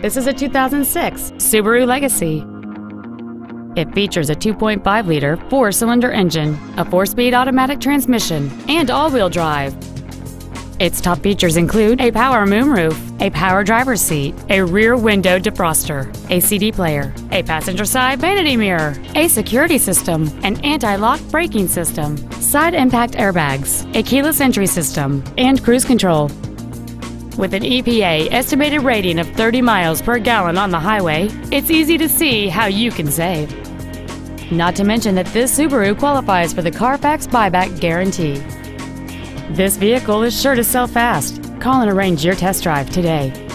This is a 2006 Subaru Legacy. It features a 2.5-liter four-cylinder engine, a four-speed automatic transmission, and all-wheel drive. Its top features include a power moonroof, a power driver's seat, a rear window defroster, a CD player, a passenger side vanity mirror, a security system, an anti-lock braking system, side impact airbags, a keyless entry system, and cruise control. With an EPA estimated rating of 30 miles per gallon on the highway, it's easy to see how you can save. Not to mention that this Subaru qualifies for the Carfax buyback guarantee. This vehicle is sure to sell fast. Call and arrange your test drive today.